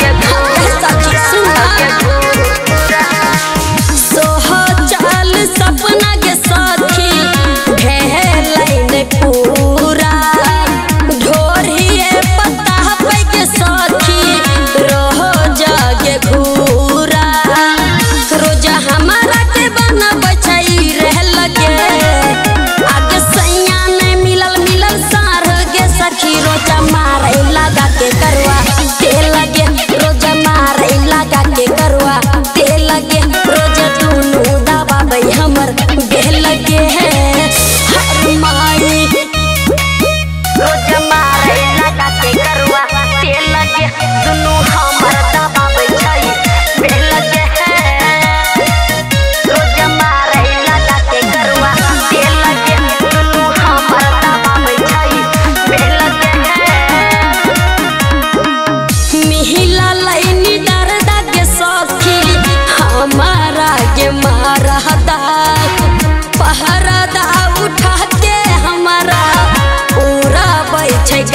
get up. take